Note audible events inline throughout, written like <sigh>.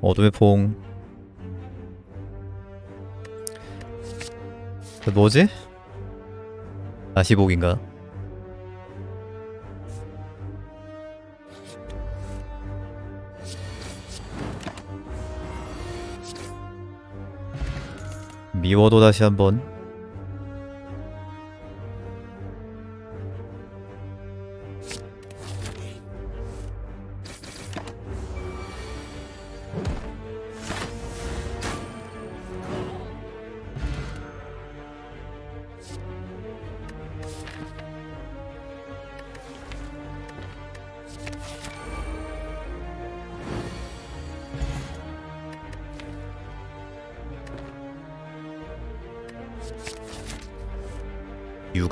어둠의 봉. 그 뭐지? 다시복인가? 미워도 다시 한번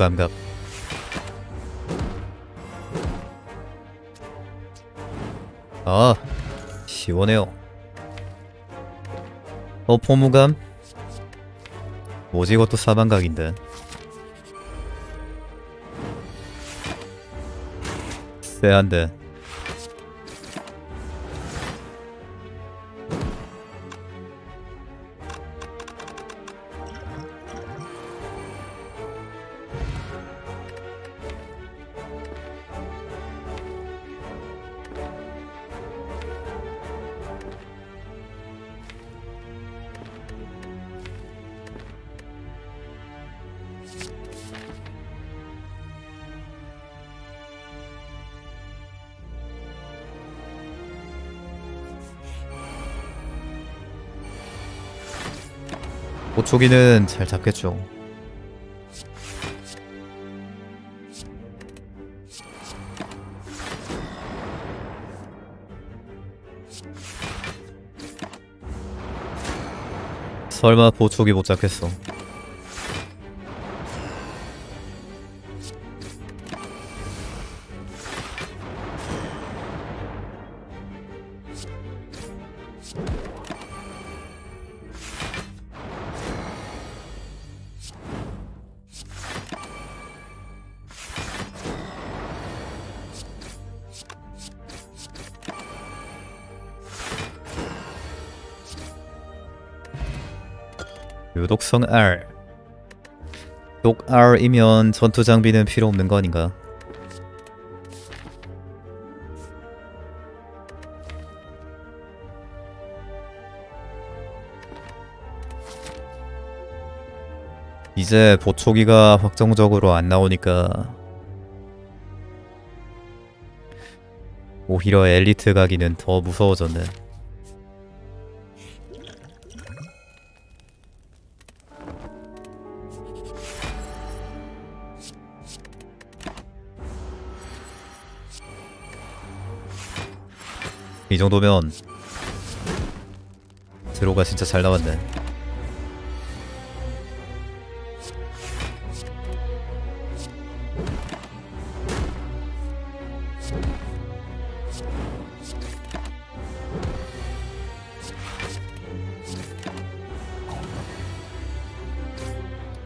유감각. 아 시원해요. 어 포무감? 뭐지 이것도 사방각인데. 쎄한데 보초기는 잘 잡겠죠. 설마 보초기 못 잡겠어 유독성 R 독 R이면 전투 장비는 필요 없는 거 아닌가? 이제 보초기가 확정적으로 안 나오니까 오히려 엘리트 가기는 더 무서워졌네. 이 정도면 드로가 진짜 잘 나왔네.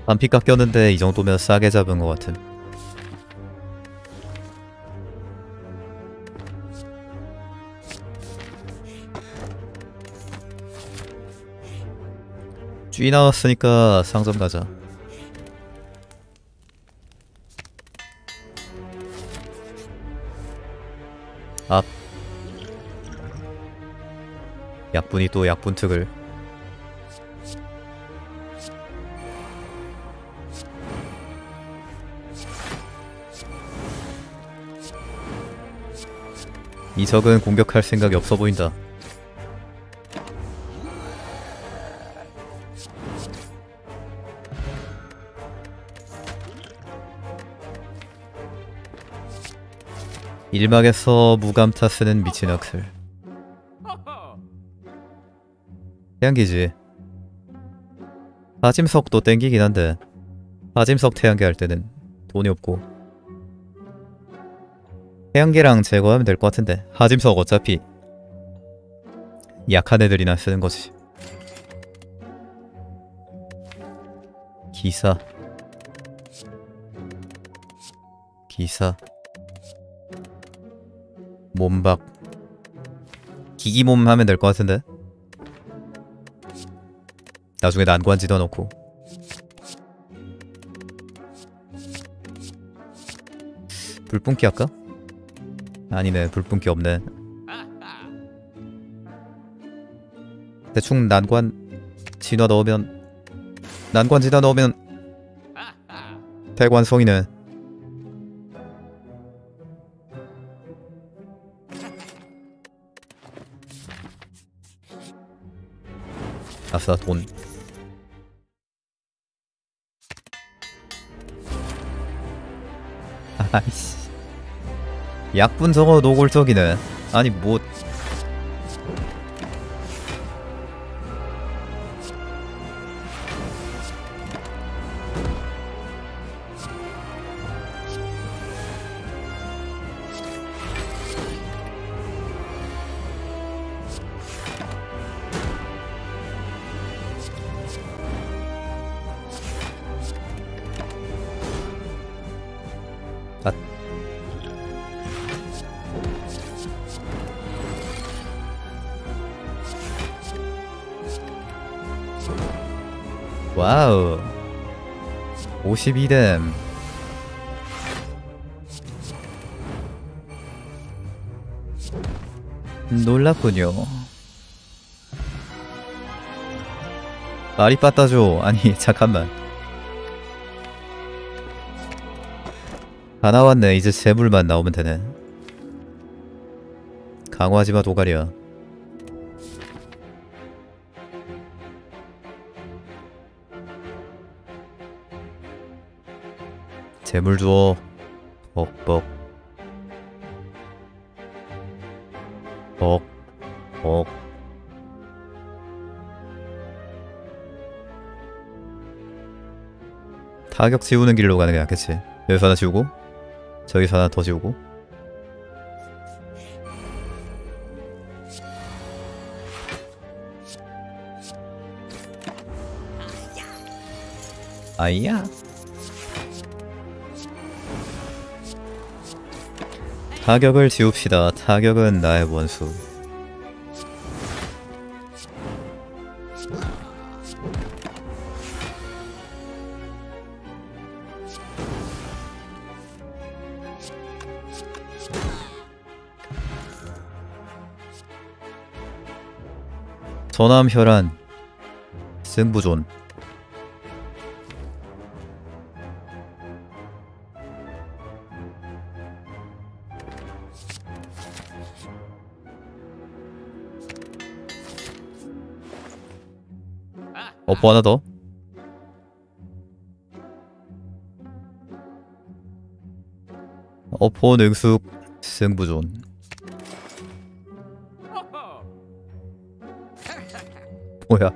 반피 깎였는데 이 정도면 싸게 잡은 것 같은. 쥐 나왔으니까 상점 가자. 앞. 약분이 또 약분 특을. 이 적은 공격할 생각이 없어 보인다. 일막에서 무감타 쓰는 미친 악슬. 태양기지. 하짐석도 땡기긴 한데 하짐석 태양기 할 때는 돈이 없고 태양계랑 제거하면 될 것 같은데 하짐석 어차피 약한 애들이나 쓰는 거지 기사 기사 몸박. 기기몸 하면 될 것 같은데? 나중에 난관지 넣어놓고. 불뿜기 할까? 아니네 불뿜기 없네. 대충 난관 진화 넣으면 난관 진화 넣으면 대관성이네 아싸 돈. 아이씨. 약분 저거 노골적이네. 아니 뭐 52댐 놀랍군요. 말이 빠따죠. 아니 <laughs> 잠깐만. 다 나왔네. 이제 재물만 나오면 되네. 강화지마 도가리야 재물 주어 벅벅. 벅벅. 타격 지우는 길로 가는 게 낫겠지. 여기서 하나 지우고 저기서 하나 더 지우고. 아이야 타격을 지웁시다. 타격은 나의 원수. 전함 혈안 승부존 어퍼 하나 더? 어퍼 능숙 승부존. 뭐야?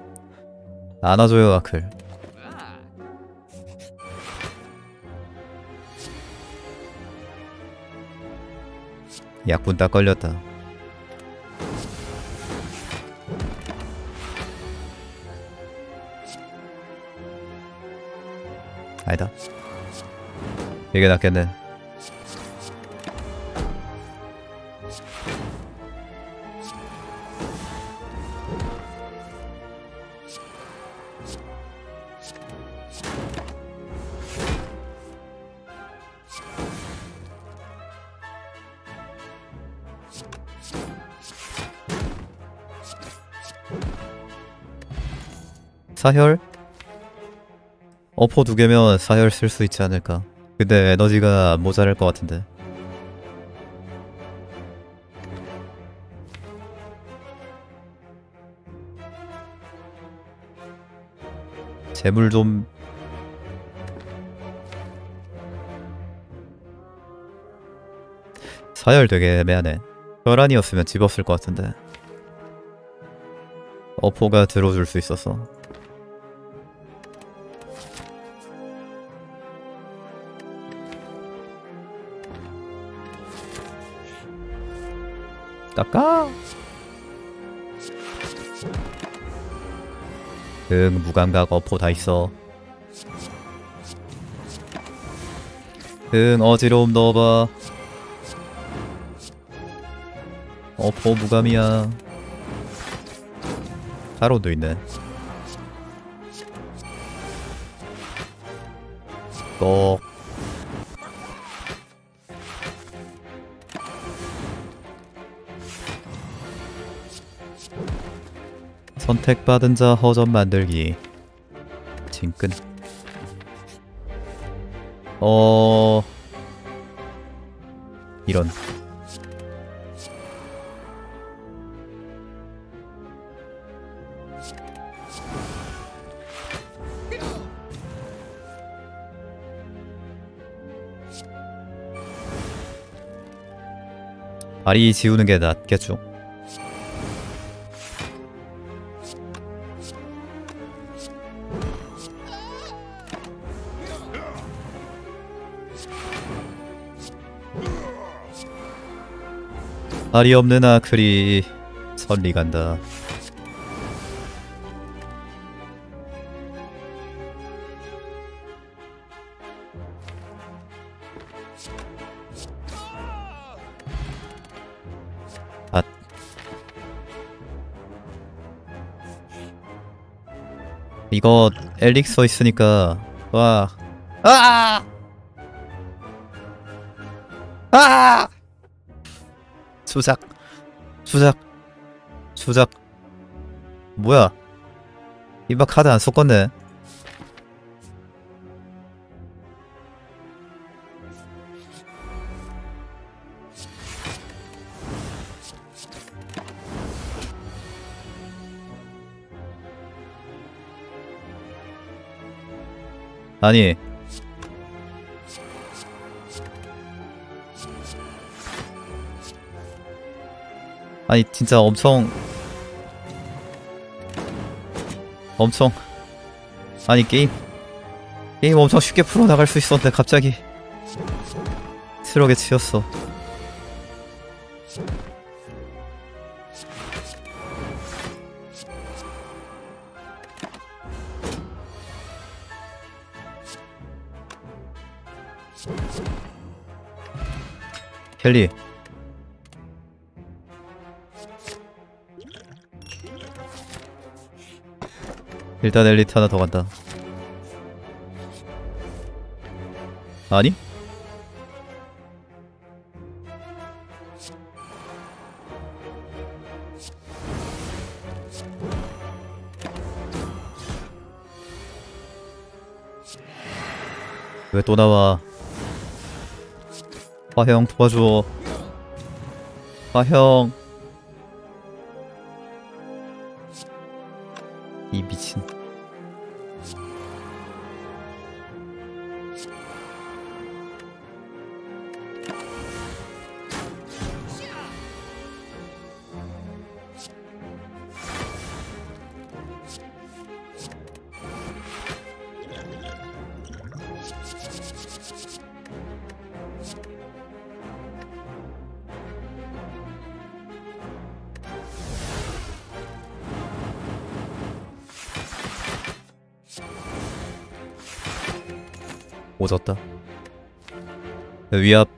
안아줘요 아클. 약분 딱 걸렸다 아니다 이게 낫겠네 사혈? 어퍼 두 개면 사혈 쓸수 있지 않을까. 근데 에너지가 모자랄 것 같은데. 재물 좀 사열 되게 애매하네. 혈안이었으면 집었을 것 같은데. 어포가 들어줄 수 있어서 깎아. 응 무감각 어포 다 있어. 응 어지러움 넣어봐. 어포 무감이야. 타로도 있네. 꼭 선택받은 자 허전 만들기. 진끈. 어 이런. 다리 지우는 게 낫겠죠 다리 없는 아크리 선리 간다 아 이거 엘릭서 있으니까 와 아! 아! 수작. 수작. 수작. 뭐야? 이봐 카드 안 섞었네. 아니 아니 진짜 엄청 엄청 아니 게임 게임 엄청 쉽게 풀어나갈 수 있었는데 갑자기 트럭에 치였어. 켈리 일단 엘리트 하나 더 간다. 아니? 왜 또 나와? 화형 도와줘. 화형 오졌다. 위압.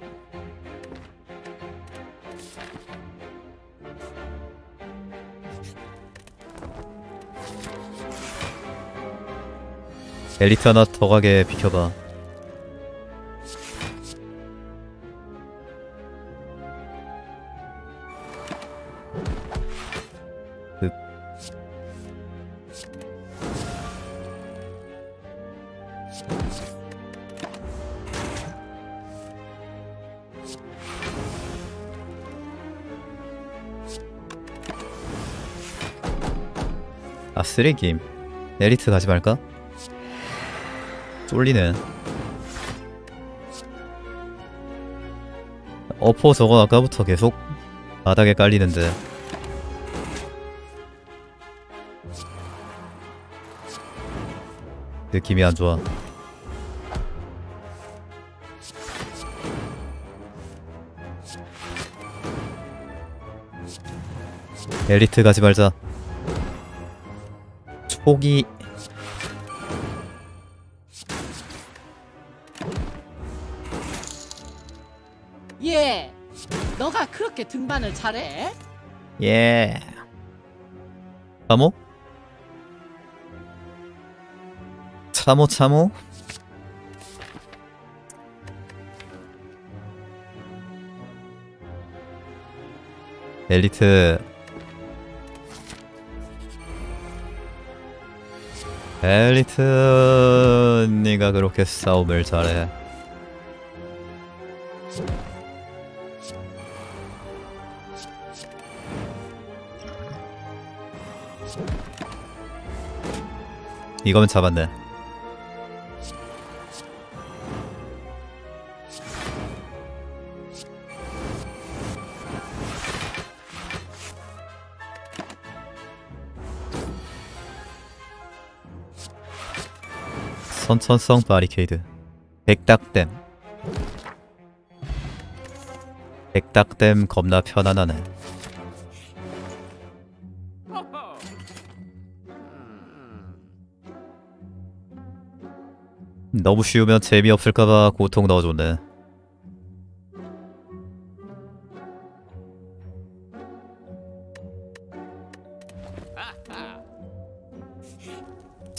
엘리트 하나 더 가게 비켜봐 아 쓰레기임. 엘리트 가지 말까? 쫄리네. 어퍼 저거 아까부터 계속 바닥에 깔리는데. 느낌이 안 좋아. 엘리트 가지 말자 포기 예 너가 그렇게 등반을 잘해? 예 참호? 참호 참호? 엘리트 엘리트 네가 그렇게 싸움을 잘해. 이거면 잡았네 선천성 바리케이드. 백닥댐. 백닥댐 겁나 편안하네. 너무 쉬우면 재미없을까봐 고통 넣어줬네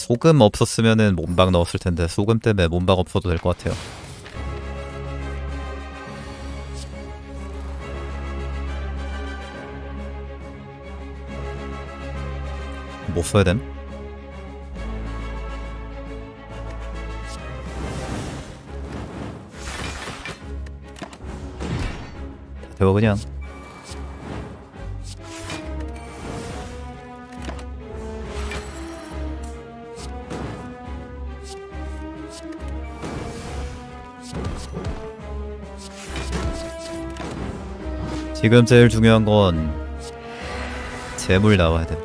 소금 없었으면은 몸박 넣었을 텐데 소금 때문에 몸박 없어도 될 것 같아요. 못 써야 됨? 대워 그냥 지금 제일 중요한 건 재물 나와야 돼.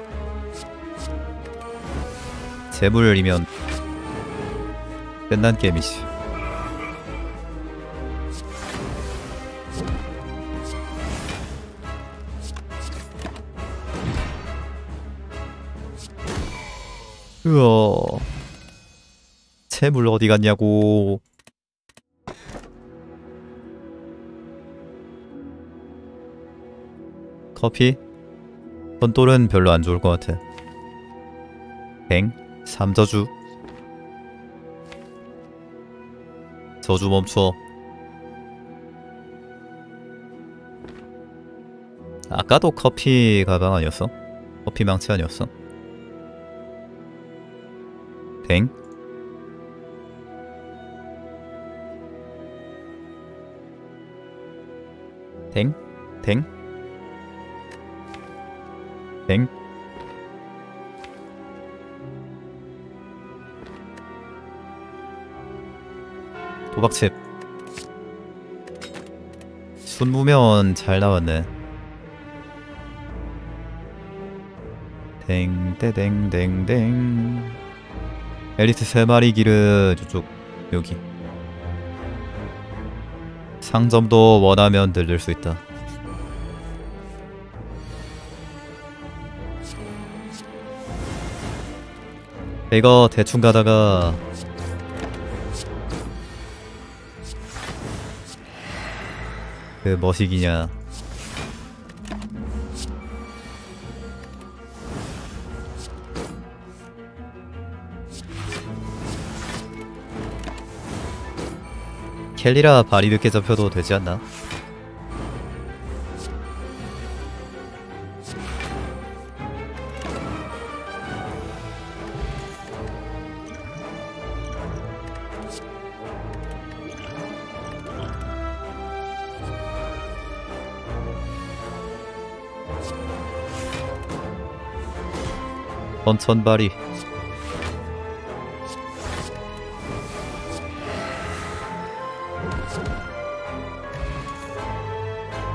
재물이면 끝난 게임이지. 으어. 재물 어디 갔냐고. 커피? 건돌은 별로 안 좋을 것 같아. 뱅? 삼저주? 저주 멈춰. 아까도 커피 가방 아니었어? 커피 망치 아니었어? 뱅? 댕? 댕? 뱅? 도박칩. 순무면 잘 나왔네. 댕대댕댕댕 엘리트 세 마리 길은 저쪽 여기. 상점도 원하면 들릴 수 있다 이거 대충 가다가 그 머시기냐 켈리라 발이 늦게 잡혀도 되지 않나? 선천발이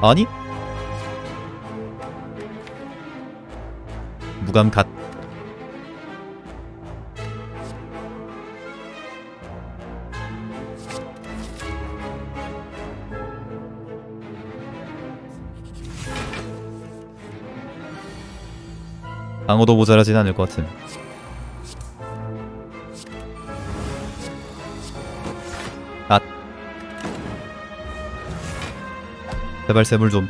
아니? 무감갓 방어도 모자라진 않을 것 같은. 앗. 제발 샘물 좀.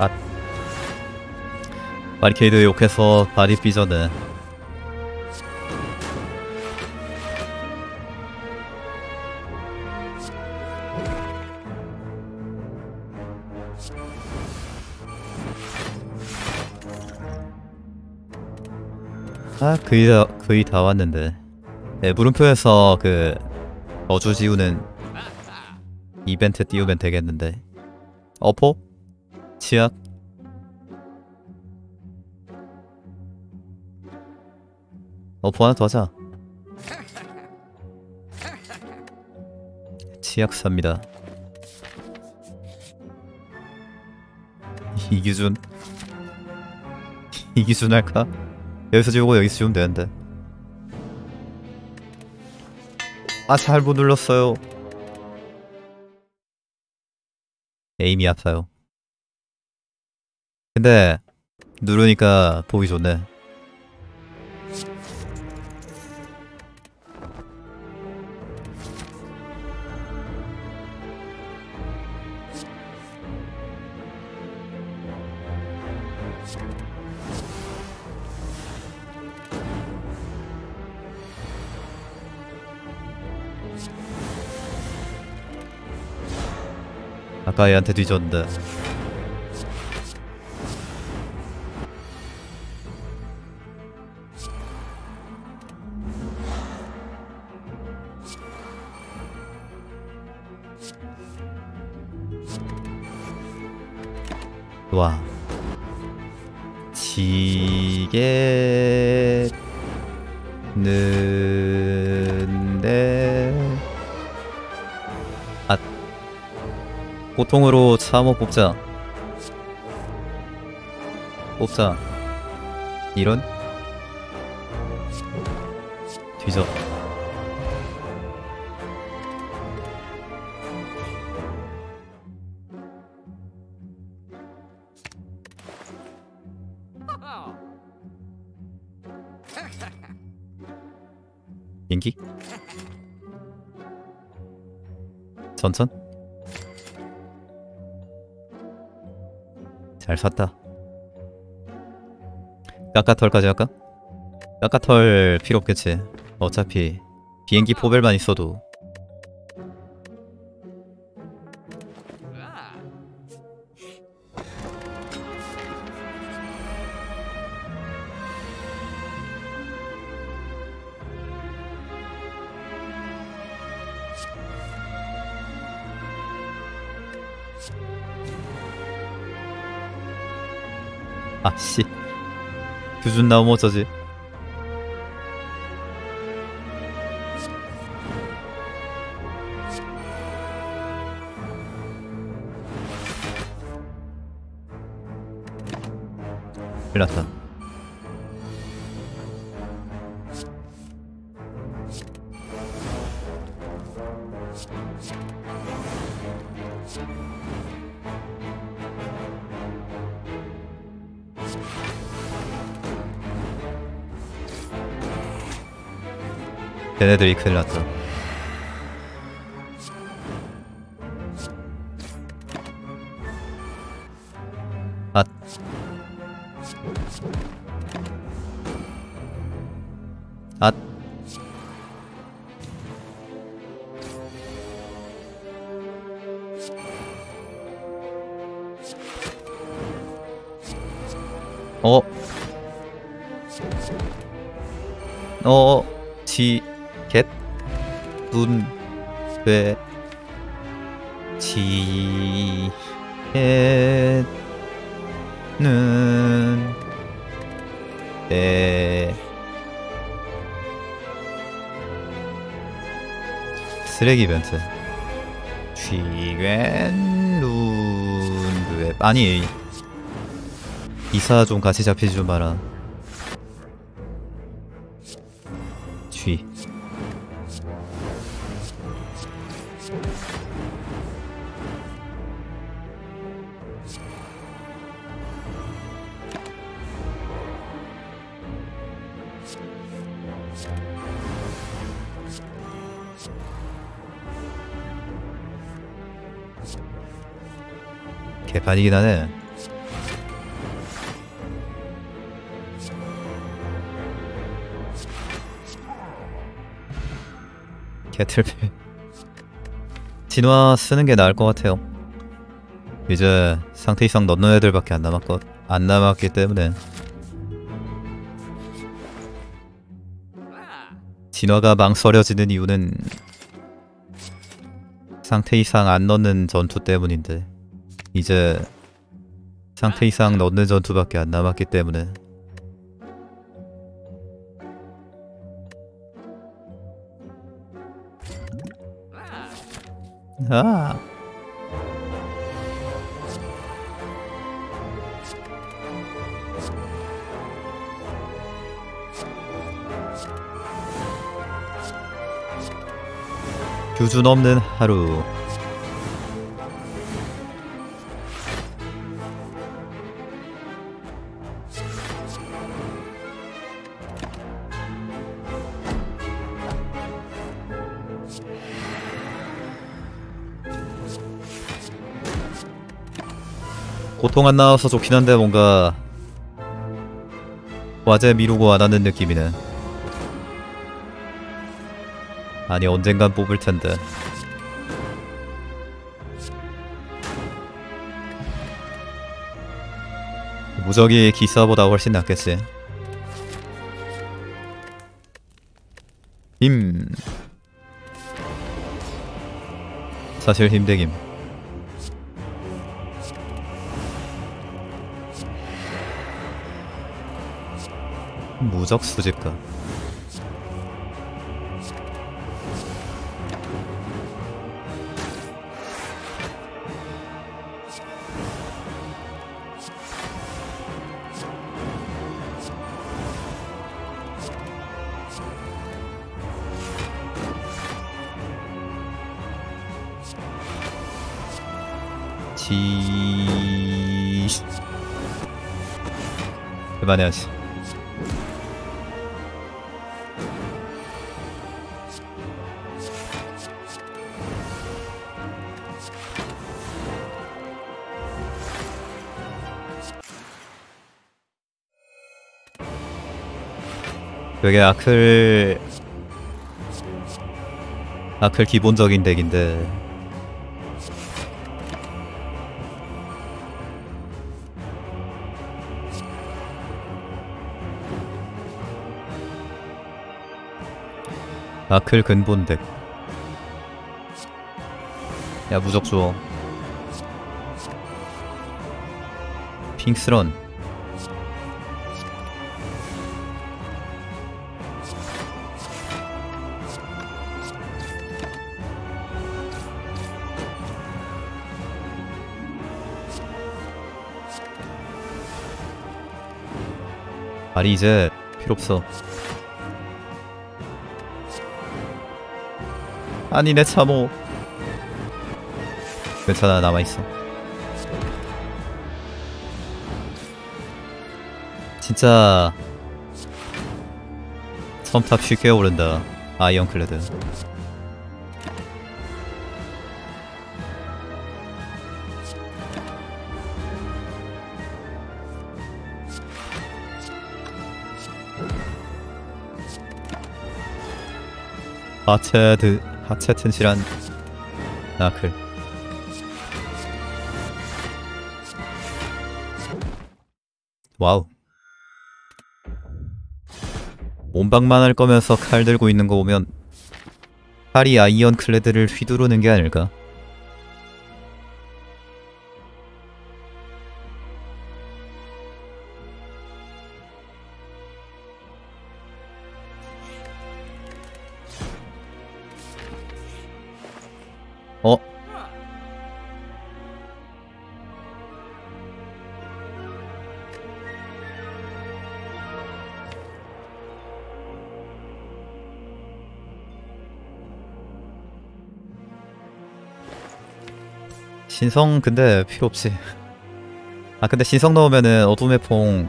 앗. 바리케이드 욕해서 발이 삐졌네 아 거의 다 거의 다 왔는데 네, 물음표에서 그 어주 지우는 이벤트 띄우면 되겠는데 어포? 치약? 어포 하나 더 하자 치약 삽니다 이기준 이기준 할까? 여기서 지우고 여기서 지우면 되는데. 아 잘 못 눌렀어요. 에임이 아파요. 근데 누르니까 보기 좋네 아까 얘한테 뒤졌는데. 와 지겠는 보통으로 차 한번 뽑자. 뽑자. 이런? 뒤져. 인기? 전천 잘 샀다. 까까털까지 할까? 까까털 필요 없겠지. 어차피 비행기 포벨만 있어도 아씨. 규준 나오면 어쩌지? 큰일났다 걔네들이 큰일 났다 아 아 어? 어? 지... 겟? 문... 배... 지... 겟... 는... 에... 쓰레기 이벤트. 쥐겐 룬드웹 아니 이사 좀 같이 잡히지 좀 마라 개판이긴 하네. 개틀필 <laughs> 진화 쓰는 게 나을 것 같아요. 이제 상태 이상 넣는 애들밖에 안 남았거 안 남았기 때문에. 진화가 망설여지는 이유는 상태 이상 안 넣는 전투 때문인데 이제 상태 이상 넣는 전투밖에 안 남았기 때문에. 아. 규준 없는 하루 통 안 나와서 좋긴 한데 뭔가 과제 미루고 안 하는 느낌이네. 아니 언젠간 뽑을 텐데. 무적이 기사보다 훨씬 낫겠지. 힘. 사실 힘대김 무적 수집가 지... 그만해야지 되게 아클 아클 기본적인 덱인데 아클 근본 덱. 야 무적 줘. 핑스런. 아니 이제 필요 없어. 아니 내 참호. 괜찮아 남아 있어. 진짜 첨탑 쉽게 오른다. 아이언클레드. 하체드 하체 튼실한 나클. 와우. 몸박만 할 거면서 칼 들고 있는 거 보면 칼이 Ironclad를 휘두르는 게 아닐까 신성 근데 필요 없지 아 근데 신성 넣으면은 어둠의 퐁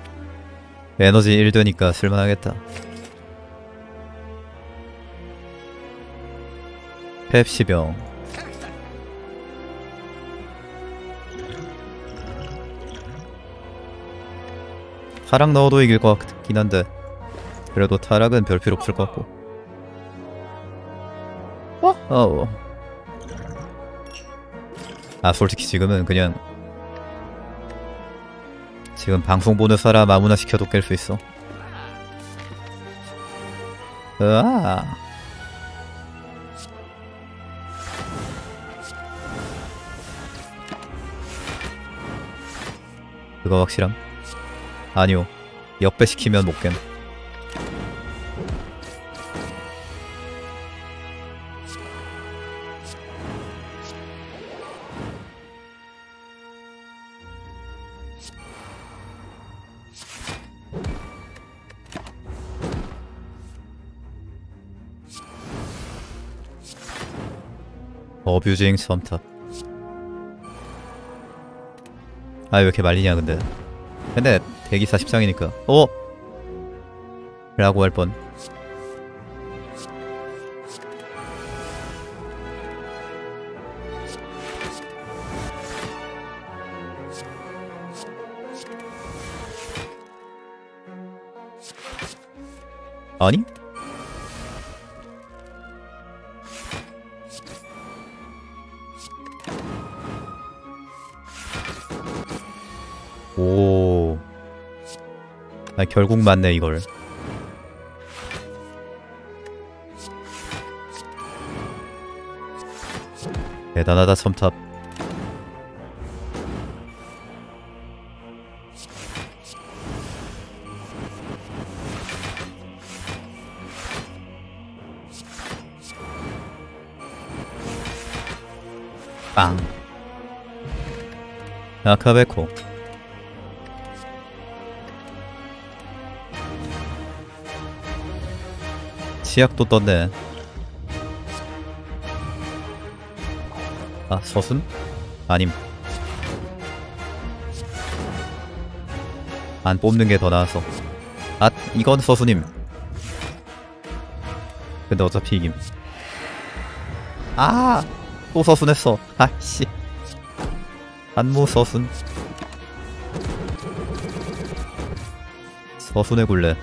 에너지 1 되니까 쓸만하겠다 펩시병 타락 넣어도 이길 것 같긴 한데 그래도 타락은 별 필요 없을 것 같고 어? 어. 아 솔직히 지금은 그냥 지금 방송 보는 사람 아무나 시켜도 깰 수 있어 으아. 그거 확실함? 아니요. 역배시키면 못 깸. 어뷰징 썸탑. 아 왜 이렇게 말리냐 근데. 근데 대기 40상이니까. 어? 라고 할뻔 아, 결국 맞네, 이걸. 대단하다, 첨탑. 빵. 아카베코. 치약도 떴네. 아, 서순? 아님. 안 뽑는 게 더 나아서. 아, 이건 서순임. 근데 어차피 이김. 아! 또 서순했어. 아씨. 안무 서순. 서순의 굴레.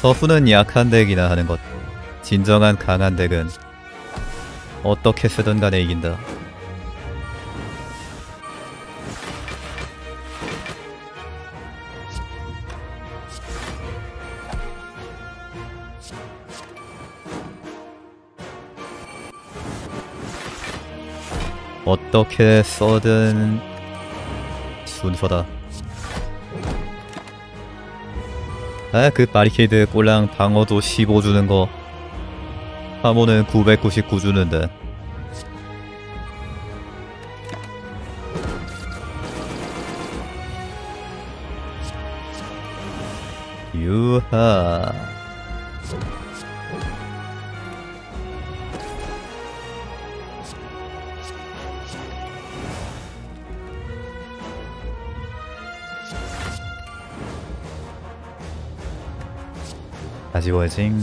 서훈은 약한 덱이나 하는 것. 진정한 강한 덱은 어떻게 쓰든 간에 이긴다. 어떻게 써든 순서다. 아, 그 바리케이드 꼴랑 방어도 15 주는 거. 파모는 999 주는데. 유하. 지워징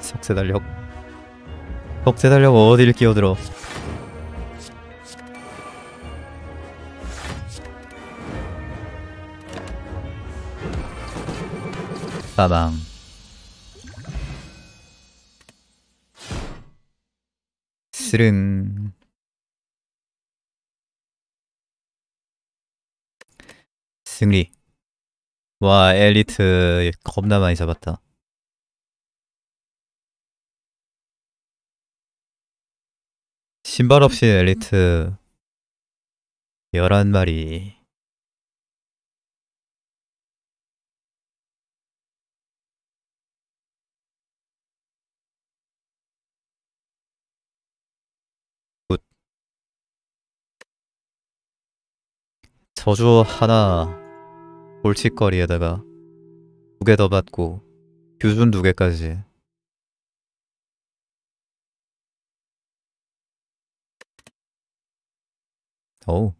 석쇠 달력. 석쇠 달력 어디를 끼어들어? 사망 스릉 승리. 와 엘리트 겁나 많이 잡았다. 신발 없이 엘리트 11마리 저주 하나 골칫거리에다가 두 개 더 받고 규준 두 개까지. 어우